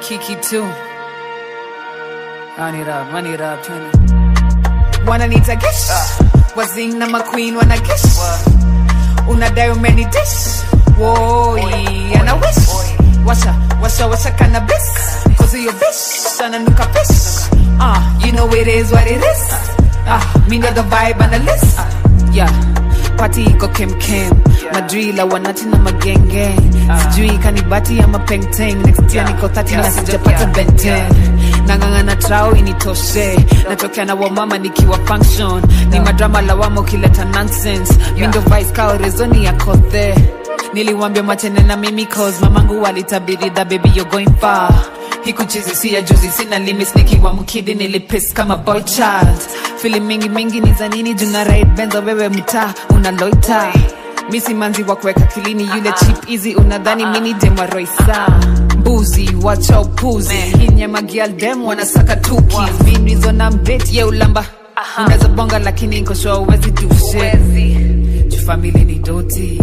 Kiki too. Run it up, run it up, turn it. Wananiita gish, wazing na maqueen wana gish. Unadai umeni dish, woi ana wish. Washa, washa, washa cannabis. Cause of your bitch, ananuka fish. Ah, you know it is what it is. Uh, me know the vibe and the list. Yeah. Party iko kem kem madrila wanati na magenge sijui kanibati ama pengteng next year niko 30 na sijapata benten nang'ang'ana trao initoshe. Natokea na wamama nikiwa function. Ni madrama lawama ukileta nonsense. Mindo vice kao rezoni ya kothe. Niliwambia machene na mimi cause mamangu walitabiri that baby you're going far hikuchizi si ya juzi sina limits nikiwa mkidi nilipis kama boy child. Fili mingi mingi ni za nini? Juna ride benza wewe mtaa unaloita. Misi manzi wa kuweka kilini yule chip easy unadhani mini demwa roisa mbuzi wacha upuzi. Hii nyama gial dem wanasaka tuki. Vinrizo na mbet ye ulamba. Unaweza bonga lakini nkoshoa uwezi dushe jufamili ni doti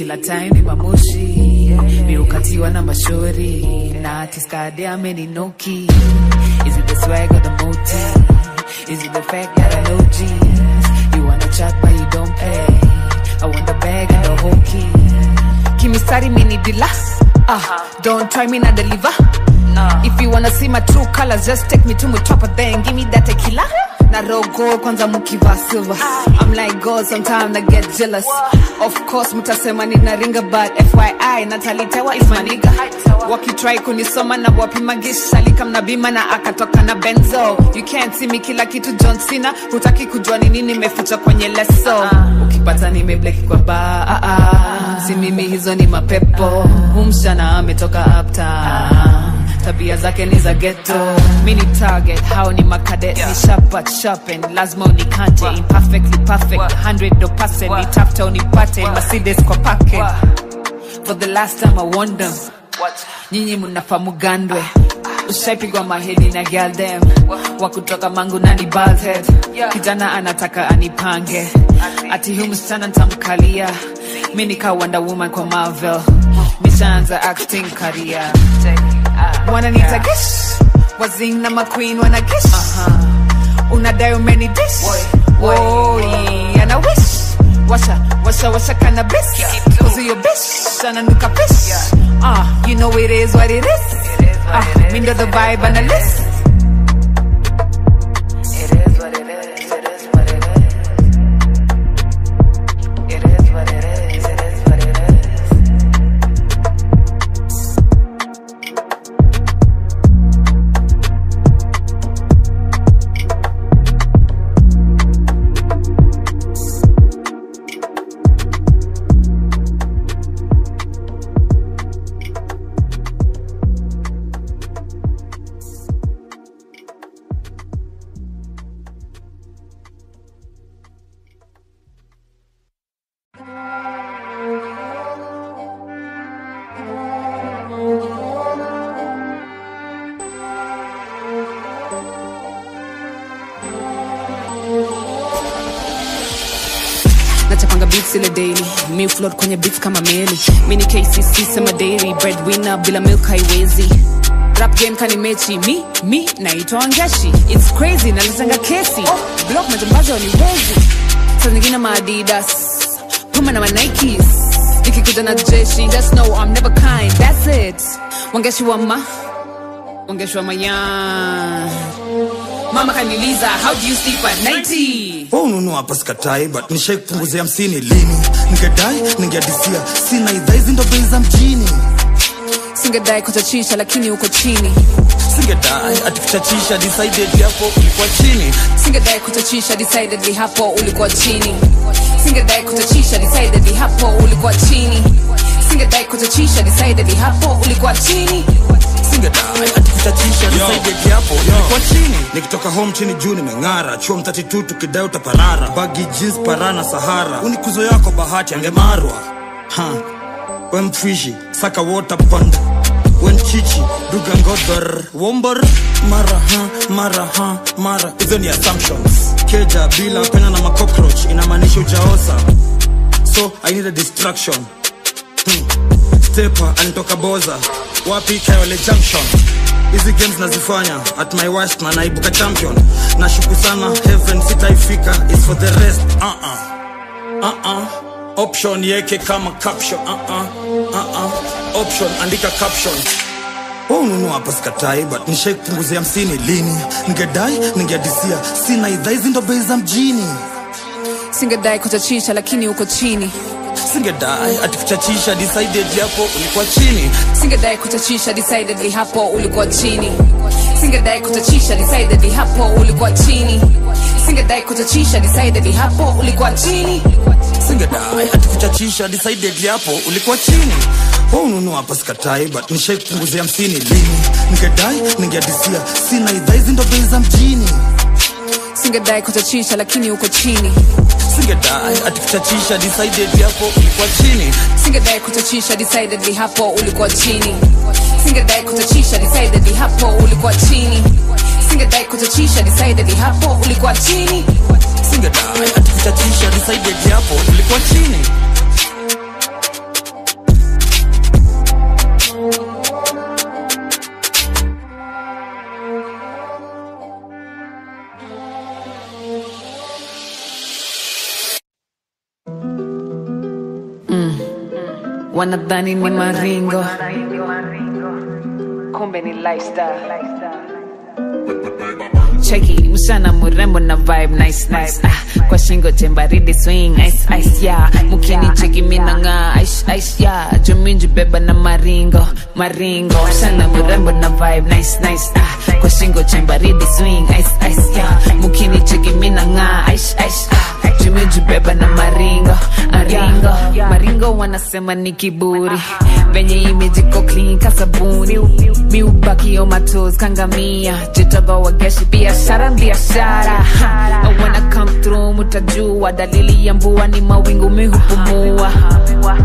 kila time ni mamoshi miukatiwa na mashori na tiskade ameninoki is it the swag or the motive? Is it the fact that I know jeans? You wanna chat but you don't pay. I want the bag and the whole key. Kimistari mini dila ah don't try me na deliver. If you wanna see my true colors just take me to mutapa then give me that tequila na rogo kwanza mukiva silver I'm like God sometimes I get jealous. Of course mutasema ninaringa but FYI natalitewa is my nigga. Wakitry kunisoma na wapima salika alikam bima na akatoka na benzo. You can't see me kila kitu John Cena. Hutaki kujua ni nini nimeficha kwenye leso. Ukipata nimebleki kwa ba si mimi hizo ni mapepo. Humshana ametoka uptown tabia zake ni za ghetto. Mini target hao ni makadet ni shapat shapen lazima unikante imperfectly perfect 100 do percent nitafta unipate. Mercedes kwa pake. For the last time i warned them nyinyi mnafamu gandwe ushaipigwa mahedi na galdem wa. Kutoka mangu nani balthead kijana anataka anipange. Ati. Hu msichana ntamkalia mi nika wonder woman kwa marvel. Mishaanza acting career wananita gish wazing na maqueen wana gish unadai umeni dish woi ana wish. Washa washa washa cannabis cause your bitch ananuka fish ah you know it is what it is. Ah me know the vibe and the list nachapanga daily. Mi float kwenye beats kama meli. Mi ni kcc sema dairy breadwinner bila milk haiwezi. Rap game kani mechi. Mi mi naitwa ngeshi its crazy nalizanga kesi. Oh, block majambazi waniwezi saa zingine maadidas puma na manikes nikikuja na jeshi. Thats no i'm never kind. That's it. Wangeshi wa ma. Wangeshi wa mayan mama kaniliza how do you sleep at 90 Wewe ununua hapa sikatai but nishai kupunguzia hamsini lini? Ningedai ningeadisia sina idhaa hizi ndo bei za mjini. Singedai kuchachisha lakini uko chini. Singedai ati kuchachisha decided hapo ulikuwa chini. Singedai kuchachisha decidedly hapo ulikuwa chini. Singedai kuchachisha decidedly hapo ulikuwa chini. Singedai kuchachisha decidedly hapo ulikuwa chini. Singedai ati kuchachisha decided hapo ulikuwa chini. Nikitoka home chini juu nimeng'ara. Chuo mtatitu tukidai utaparara. Bagi jeans parana sahara. Unikuzo yako bahati angemarwa. Ha. We mfishi saka water panda wenchichi dugangodhor wombor mara ha mara hizo ni assumptions. Keja bila penya na macockroach. Inamaanisha ujaosa so i need a distraction. Hmm. stepa anitoka boza. Wapi kayole junction hizi games nazifanya. At my worst na naibuka champion. Nashuku sana heaven sitaifika. Is for the rest. Uh-uh. Uh-uh. option yeke kama caption. Uh-uh. Uh-uh. option andika caption. Ununua hapa sikatai but nishaipunguzia hamsini. Lini? Ningedai ningeadisia. Sina idhaa hizi ndo bei za mjini. Singedai kuchachisha lakini uko chini singedai atikuchachisha decided yapo ulikuwa chini. Singedai kuchachisha decidedly hapo ulikuwa chini. Singedai kuchachisha decidedly hapo ulikuwa chini. Singedai kuchachisha decidedly hapo ulikuwa chini. Singedai atikuchachisha decided yapo ulikuwa chini. Ununua hapa sikatai but nishaipunguzia hamsini lini. Ningedai ningeadisia sina idhaizi ndo bei za mjini singedai kuchachisha lakini uko chini. Singedai atikuchachisha decided hapo ulikuwa chini. Singedai kuchachisha decidedly hapo ulikuwa chini. Singedai kuchachisha decidedly hapo ulikuwa chini. Singedai kuchachisha decidedly hapo ulikuwa chini. Singedai atikuchachisha decided hapo ulikuwa chini wanadhani ni maringo. Kumbe ni lifestyle. Cheki mshana murembo na vibe nice nice. Ah, kwa shingo tembaridi swing ice ice yeah. Mukini cheki mina nga ice ice yeah. Juminji beba na maringo maringo. Mshana murembo na vibe nice nice. Ah, kwa shingo tembaridi swing ice ice yeah. Mukini cheki mina nga ice ice ah, juminji beba na maringo aringo maringo wanasema ni kiburi. Venye imejiko clean sabuni. Miubakio matos kangamia. Jitoga wageshi biashara biashara. Wanna come through mutajua. Dalili ya mvua ni mawingu mihupumua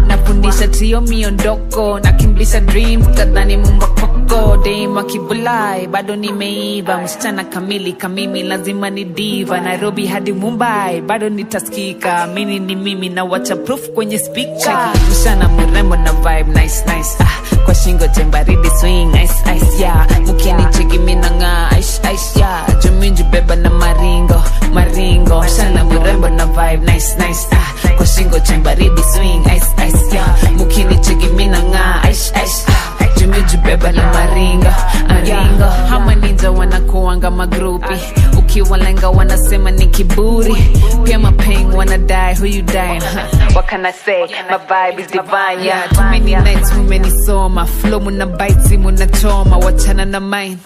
nafundisha tio miondoko nakimblisha dream tadhani mumba koko. Dema kibulai bado nimeiva msichana kamili kamimi lazima ni diva. Nairobi hadi mumbai bado nitaskika mini ni mimi na wacha proof kwenye speaker. Msichana mrembo na vibe nice nice. Ah, kwa shingo jembaridi swing ice ice yeah. Mukini cheki mina nga ice ice yeah. Juminji beba na maringo maringo. Msichana mrembo na vibe nice nice. Ah, kwa shingo tembaridi swing ice ice yeah. Mukini cheki mina nga ice ice ah, jimijibeba la maringa aringa hama ninja wanakuanga magrupi. Ukiwalenga wanasema ni kiburi. Pia mapeng wanadai who you dying huh? what can i say? My vibe is divine yeah. Too many nights mumenisoma flow muna baiti munachoma wachana na mine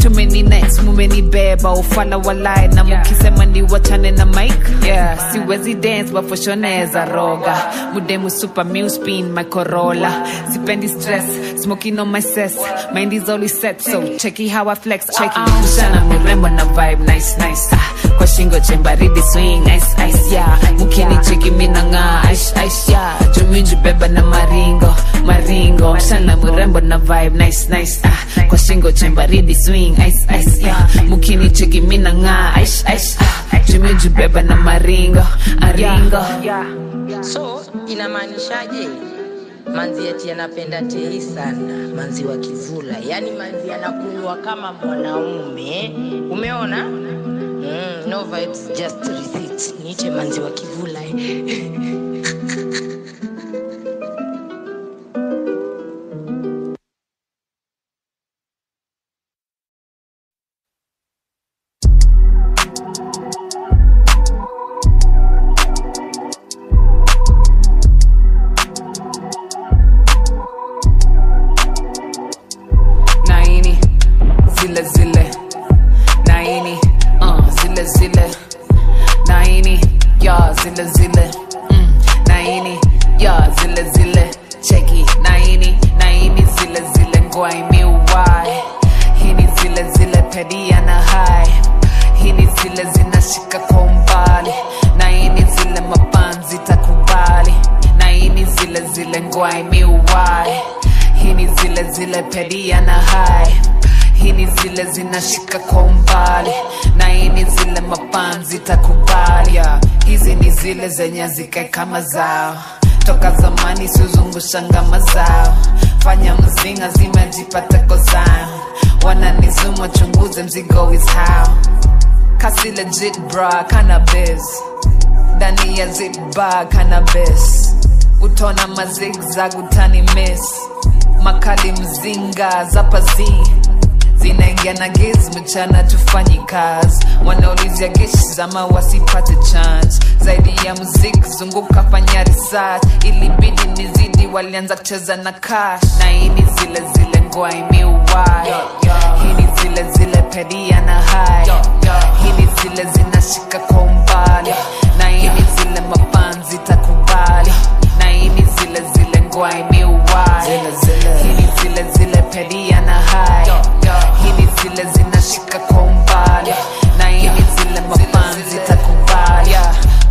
too many nights mumenibeba ufala walai na mukisema ni wachane na mike yeah. Siwezi dance wafoshoneza roga. Mudemu super muspin my corolla. Sipendi stress. Smoking on my cess mind is always set so checky how i flex checky mshana mrembo na vibe nice nice. Ah, kwa shingo chembaridi swing ice ice yeah. Mukini cheki minanga ice ice yeah. Juminji beba na maringo maringo. Mshana mrembo na vibe nice nice ah, kwa shingo chembaridi swing ice ice yeah. Mukini cheki minanga ice ice ah, juminji beba na maringo aringo Yeah. so inamaanishaje manzi ati anapenda tei sana. Manzi wa kivula. Yaani manzi anakunywa kama mwanaume. Umeona? Mm, no vibes just niite manzi wa kivula zile zenye zikae kama zao. Toka zamani siuzungusha ngama fanya mzinga zimejipata kozao. Wananizuma chunguze mzigo is how. Kasi legit bra cannabis. Ndani ya ziba cannabis. Utona mazigzag utani miss. Makali mzinga zapazi zinaingia na giz mchana tufanyi kazi. Wanaulizia geshi zama wasipate chance. Zaidi ya muziki zunguka fanya research ilibidi nizidi walianza kucheza na cash. Na hii ni zile zile ngoa imiuwai hii ni zile zile pedia na hai hii ni zile zinashika kwa umbali. Na hii ni zile mapanzi takubali. Na hii ni zile zile ngoa imiuwai hii hili zile zile pedia na hai. Hili zile zinashika kwa umbali. Na hili zile mapanzi takubali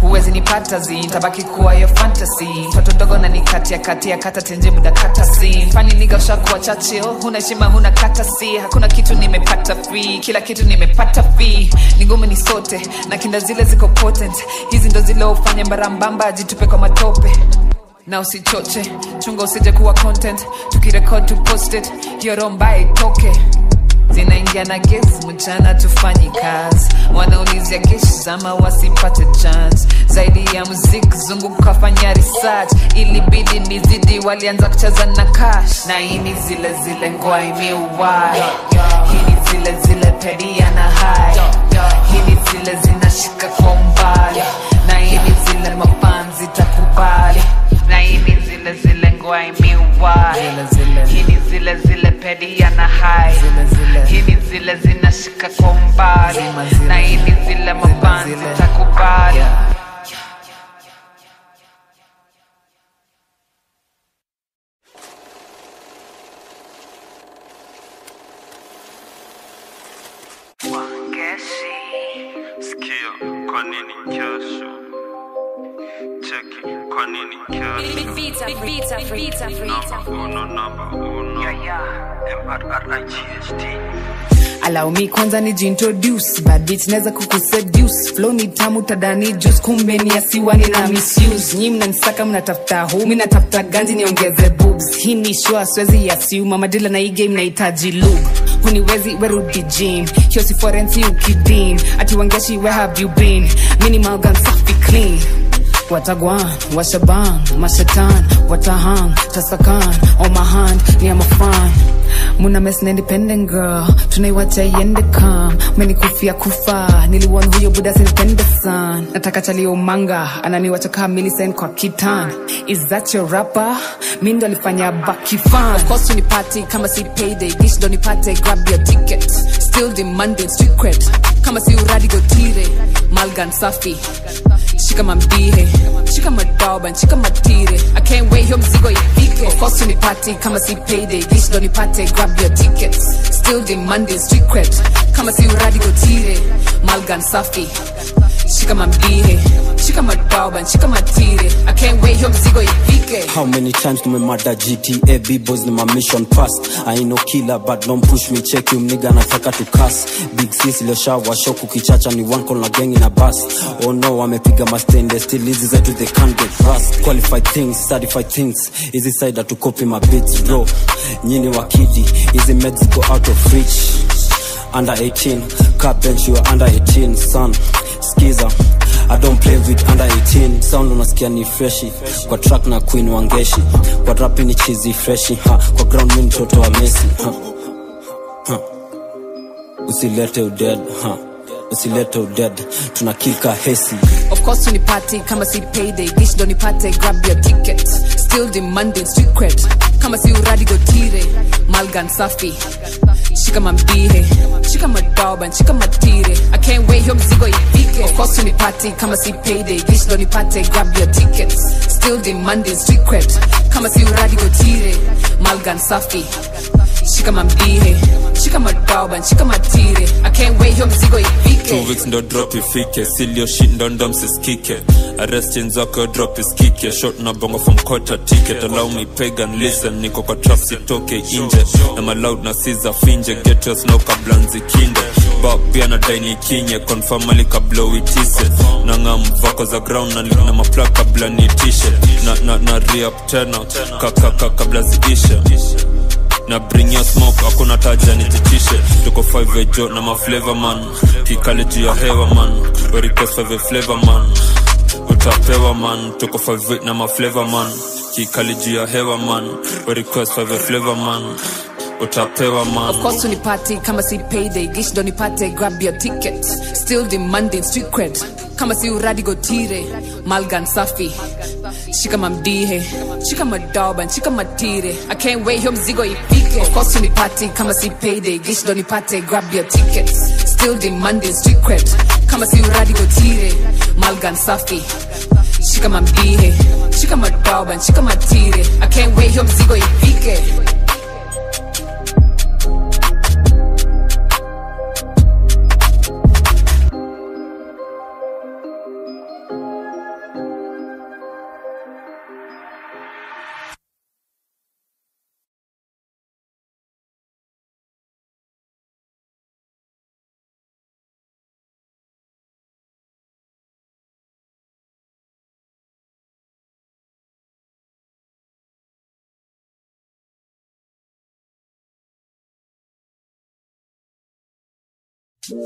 huwezi nipata zi tabaki kuwa yo fantasy. Mtoto ndogo na nikatia katia kata tenje muda kata si. Fani niga ushakuwa chachil huna heshima huna kata si. Hakuna kitu nimepata free. Kila kitu nimepata fi ni ngumu ni sote na kinda zile ziko potent. Hizi ndo zile ufanya mbarambamba jitupe kwa matope na usichoche chunga usije kuwa content. Tukirekod tu post it hiyo romba itoke zinaingia na gesi mchana tufanyi kazi. Wanaulizia geshi zama wasipate chance. Zaidi ya muziki zunguka fanya research. Ilibidi nizidi walianza kucheza na cash. Na hii zile zile ngoa imiuwai hii ni zile zile pedia na hai. Hii ni zile zinashika kwa umbali. Na hii ni zile mapanzi takubali na hii ni zile zile ngoa imiuwai hii ni zile. Zile pedi na hai. Hini ni zile zinashika kwa umbali. Na hii ni zile mabanzi takubali kesho? Number uno, number uno. M-R-R-I-G-H-T. allow me kwanza ni jintroduce. Badit naweza kukuseduce. Flow ni tamu tadani jus kumbe ni asiwani na misuse. Nyi mnanisaka mnatafuta hu mi natafuta ganzi niongeze boobs. Hii ni shua swezi yasiuma madila na hii game nahitaji lube. Huniwezi werudi gym. Hiyo si forensi ukidim ati wangeshi where have you been? Minimal gun safi clean watagwan washaban mashatan watahang tasakan on my hand ni ama fan. muna mes na independent girl. Tunaiwacha iende kam. Menikufia kufa. Niliwon huyo buda sinipende san. Nataka chalio manga ananiwacha kaa Millicent kwa kitan. Is that your rapper? Mi ndo alifanya bakifan. Of course unipati. Kama si payday dish ndo nipate. Grab your ticket. Still demanding street cred kama si uradi gotire malgan safi shika mambihe shika madoban shika matire. I can't wait hiyo mzigo ifike of course unipati kama si payday. Dish ndo nipate grab your tickets. Still demanding street cred kama si uradi gotire malgan safi. Shika mambihe shika madoba shika matire i can't wait hiyo mzigo ifike How many times tumemada GTA B-boys ni my mission past I ain't no killer but don't push me. Check you mniga nataka to cuss Big sis iliyoshawa shock ukichacha ni one call na gang in a bus. Oh no wamepiga mastende still hizi zetu they can't get rust. Qualified things, certified things. Hizi side to copy my beats bro. Nyini wakidi, hizi meds go out of reach. Under 18 car bench you are under 18 son. Skiza I don't play with under 18 sound unasikia ni freshi kwa track na queen wangeshi kwa rap ni chizi freshi ha kwa ground mi mtoto wa Messi. Ha. Ha. usilete uded ha usilete uded tunakika hesi. Of course unipati kama si payday dish ndo nipate grab your ticket still demanding street cred kama si uradi malgan safi. Shika mambihe shika shika matire. I can't wait hiyo mzigo ifike of course unipati kama si payday ndo nipate grab your tickets. Still demanding street cred kama si uradi gotire. Malgan safi shika mamdihe shika madoba shika matire. I can't wait hiyo mzigo two weeks ndo drop ifike silio shit ndo ndo Arrest arrestin zako drop iskike shot na bongo from quarter ticket. Allow me pagan listen niko kwa trap sitoke inje. Na maloud na siza finje get your snow kabla nzikinde Bop pia na daini kinye confirm ali kabla uitise na ngam vako za ground na, na mapla kabla niitishe na, na, na re-up tena kaka kabla ziishe na your smoke hakuna taja nitichishe tuko 5 ejo na maflavor man. Kikale juu ya hewa man. We request 5 flavor man. Utapewa man. Tuko 5 na maflavor man. Kikale juu ya hewa man. We request 5 flavor man utapewa man Of course unipate kama si payday gish ndo nipate grab your ticket. Still demanding street cred kama si uradi gotire malgan safi. Shika mamdihe shika madoban, shika matire. I can't wait hiyo mzigo ifike of course unipate kama si payday gish ndo nipate grab your ticket still demanding street cred kama si uradi gotire malgan safi. Shika mamdihe shika madoban, shika matire. I can't wait hiyo mzigo ifike Yani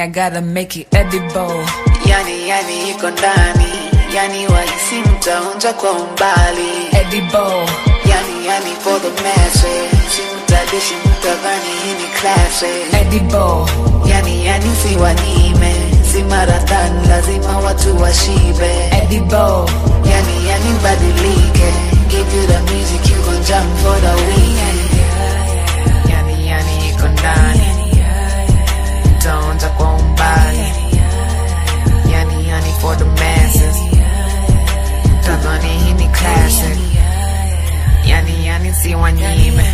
I gotta make it edible. yani yani iko ndani yani wahisi mtaonja kwa umbali Edible. yani yani for the masses mtadishi mtadhani hii ni classic Edible. yani yani si wanime si marathon lazima watu washibe. Edibo yani yani badilike. Give you the music you gon jump for the weekend yani yani iko ndani. Tonza kwa umbali. Yani yani for the masses. Mtadhani hii ni classic. Yani yani si wanyime.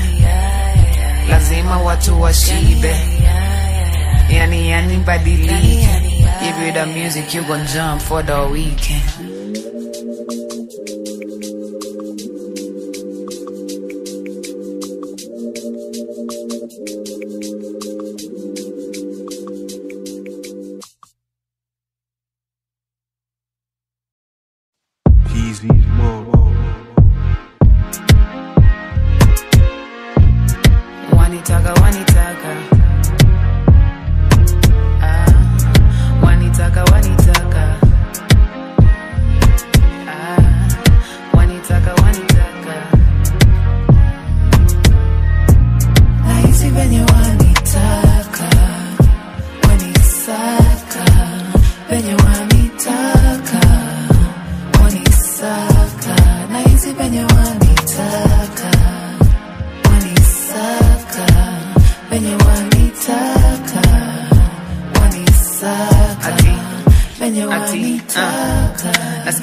Lazima watu washibe. Yani yani badilike you the music you gon jump for the weekend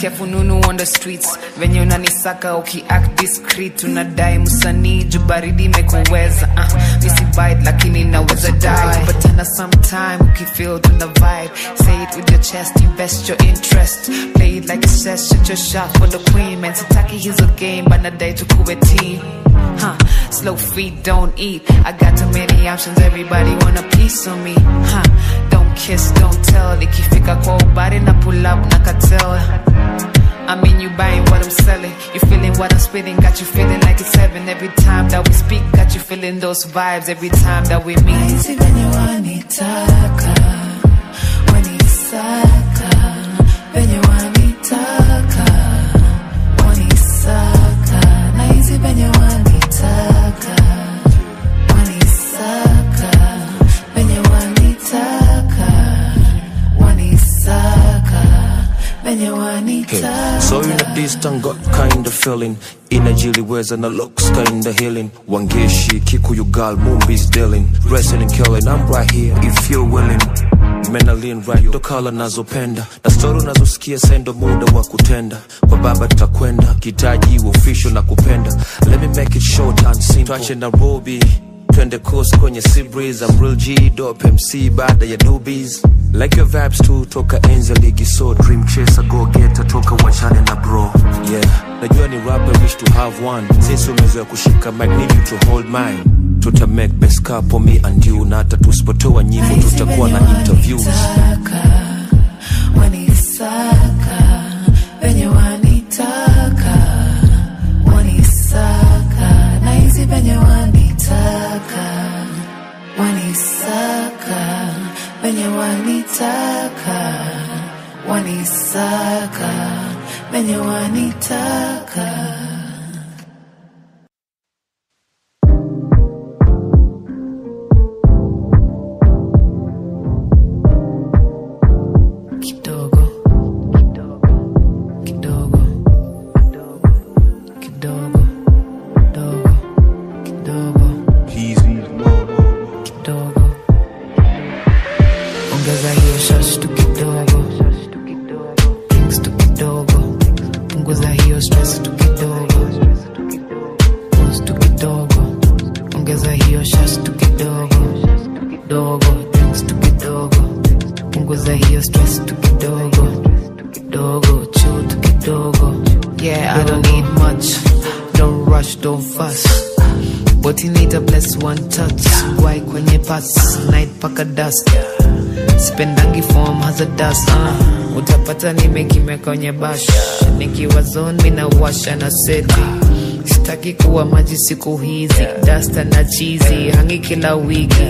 nasikia fununu on the streets. Venye unanisaka ukiact discreet unadai msanii juu baridi imekuweza uh, misibite lakini naweza die. Kupatana sometime ukifeel tuna vibe. Say it with your chest invest your interest. Play it like a chess shoot your shot for the queen man. Sitaki hizo game banadai tukuwe team. Huh, slow feet don't eat. I got too many options. Everybody want a piece of me. Huh, don't kiss, don't tell. Ikifika kwa ubari na pull up na cartel. I mean, you buying what I'm selling. You feeling what I'm spitting. Got you feeling like it's heaven every time that we speak. Got you feeling those vibes every time that we meet. Feeling. Inajiliweza na looks kinda healing. Wangeshi kikuyu girl movies dealing. Wrestling killing I'm right here if you're willing. Menalin right ndo kala nazopenda na stori unazosikia sendo muda wa kutenda. Kwa baba tutakwenda kitaji official na kupenda. Let me make it short and simple. Tuache nairobi twende coast kwenye seabreeze I'm real G dope MC baada ya doobies like your vibes too toka enza ligi so dream chaser go getter toka wachane na bro. Yeah najua ni rapper wish to have one. Since umezoea kushika mic need you to hold mine. Tuta make best couple me and you na hata tusipotoa nyimbo tutakuwa na interviews shash tu kidogo dogo tu kidogo punguza hiyo stress tu kidogo kidogo chill tu kidogo yeah i don't need much. Don't rush don't fuss. But you need a bless one touch. Why kwenye pas Night paka dusk Spendangi form dust. Uh. Utapata nimekime kwenye bash. Nikiwa zone mina washa na seti Sitaki kuwa maji siku hizi. Dasta na chizi Hangi kila wiki.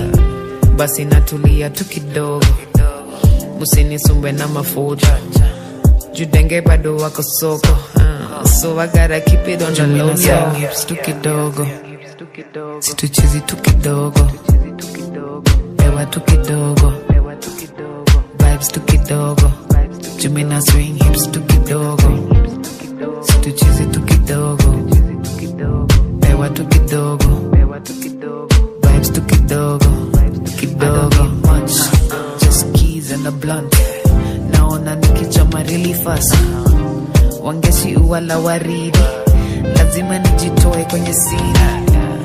Basi natulia tu kidogo. Msinisumbe na mafuta. Judenge bado wako soko. Uh. So I gotta keep it on the low tu kidogo. Situchizi tu kidogo. Ewa tu kidogo. Vibes tu kidogo. Jumina swing hips tu kidogo la waridi. Lazima nijitoe kwenye sina.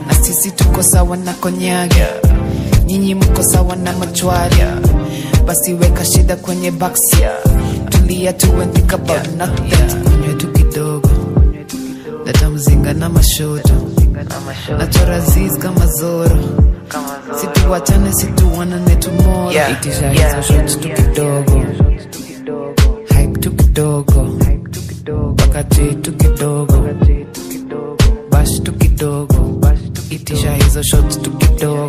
Na sisi tuko sawa na konyaga. Nyinyi mko sawa na machwari. Basi weka shida kwenye box. Tulia tu and think about nothing. Kunywe tu kidogo. Natamzinga na mashoto. Nachora zizi kama zoro. Situwachane situwanane tumoro, itisha hizo shot tu kidogo. Hype tu kidogo wakati tu kidogo. Basi tu kidogo. Itisha hizo shot tu kidogo.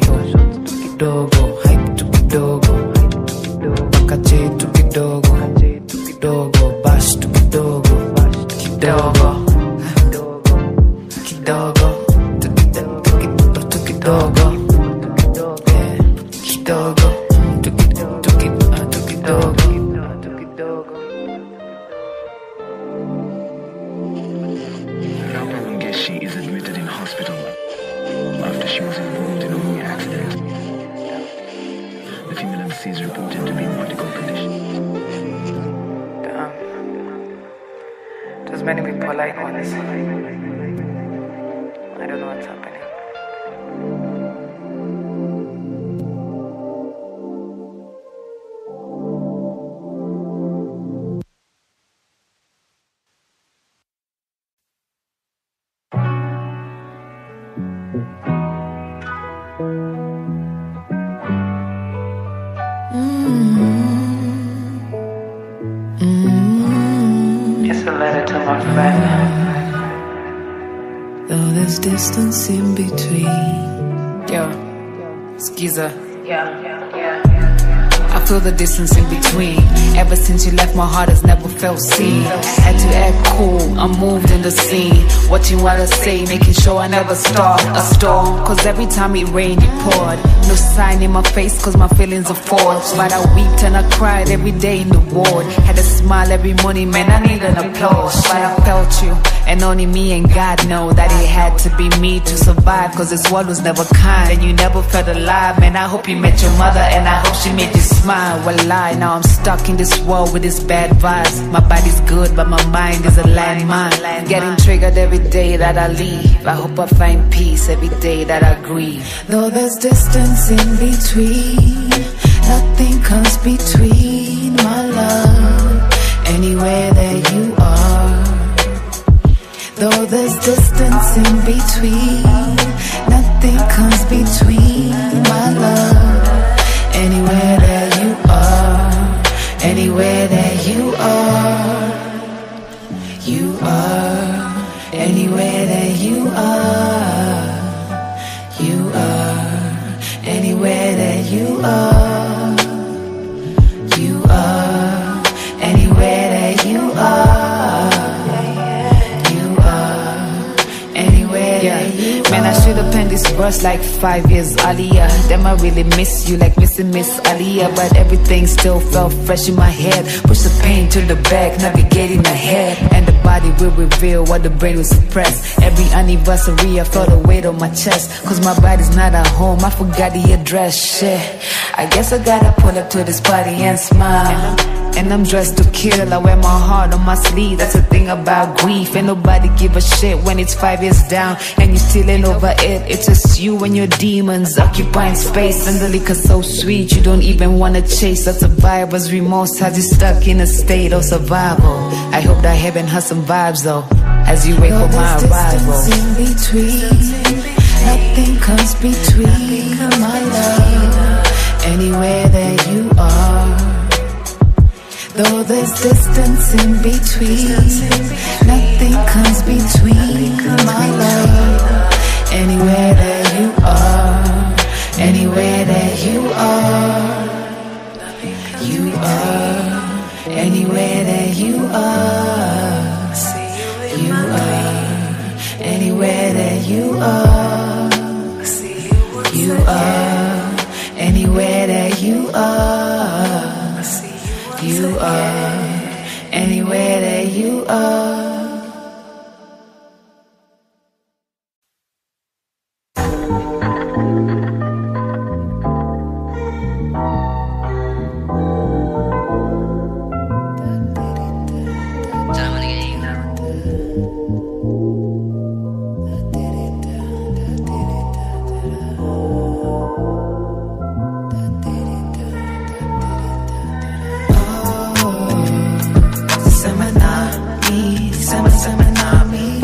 Kidogo. Hype tu kidogo. Wakati chetu kidogo. Kidogo. Basi tu kidogo. Kidogo there's distance in between. Yo, skiza. Yeah, yeah, yeah. I I feel the distance in between. Ever since you left, my heart has never felt seen. Had to act cool, I'm moved in the scene. Watching what I say, making sure I never start a storm. Cause every time it rained, it poured. No sign in my face, cause my feelings are forged. But I wept and I cried every day in the ward. Had a smile every morning, man, I need an applause. But I felt you, and only me and God know that it had to be me to survive. Cause this world was never kind, and you never felt alive. Man, I hope you met your mother, and I hope she made you smile. Well, lie, now I'm stuck in this world with this bad vibes. My body's good, but my mind is a landmine. Getting triggered every day that I leave. I hope I find peace every day that I grieve. Though there's distance in between, nothing comes between my love. Anywhere that you are. Though there's distance in between, nothing comes between my love. Anywhere that you are, anywhere that you are, you are, anywhere that you are, you are, anywhere that you are, verse like five years earlier. Damn, I really miss you like missing Miss Aliyah. But everything still felt fresh in my head. Push the pain to the back, navigating ahead. And the body will reveal what the brain will suppress. Every anniversary, I felt a weight on my chest. Cause my body's not at home, I forgot the address. Shit. I guess I gotta pull up to this party and smile. And I'm dressed to kill. I wear my heart on my sleeve. That's the thing about grief. Ain't nobody give a shit when it's five years down and you still ain't over it. It's just you and your demons occupying space. And the liquor so sweet, you don't even wanna chase. That survivor's remorse has you stuck in a state of survival. I hope that heaven has some vibes though, as you wait for my arrival. in between, nothing comes between my love. Anywhere that you are. Though there's distance in between, nothing comes between my love. Anywhere that you are, anywhere that you are, you are, anywhere that you are, you are, anywhere that you are, you are, anywhere that you are. You are anywhere that you are. Semanami,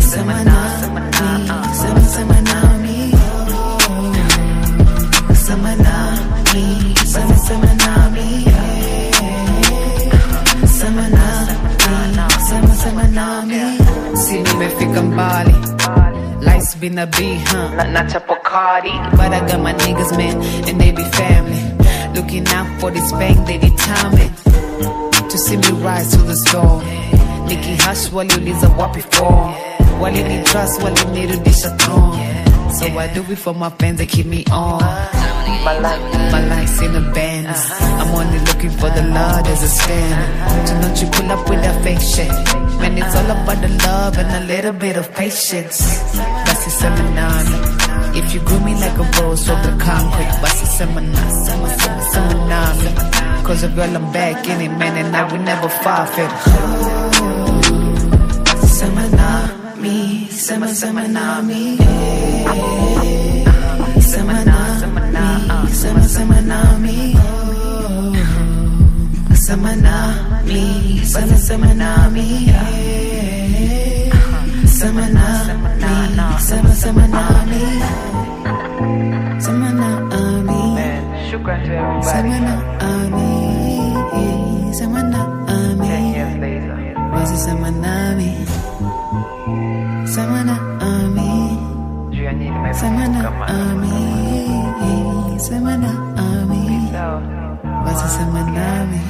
sema semanami, semanami, sema semanami, semanami, sema semanami, semanami, sema semanami. See nimefika mbali Life's been a beat, huh? Not, not a Bacardi But I got my niggas, man, and they be family. Looking out for this bank, they determined. To see me rise to the storm Niki Nikihash waliuliza wapi form Walini trust, walinirudisha throne So I do it for my fans, they keep me on my life, life's in the bands. I'm only looking for the Lord as a stand. So don't you pull up with that fake shit. Man, it's all about the love and a little bit of patience. Basi seminami. If you groom me like a rose over the concrete, basi seminami, sema- sema- seminami. Cause of girl, I'm back in it, man, and I will never forfeit. Semanami, Sema sema nami. Sema na ami. Sema na ami. Sema na ami. Basi sema nami. Sema na ami. Sema na ami. Sema na ami. Nami.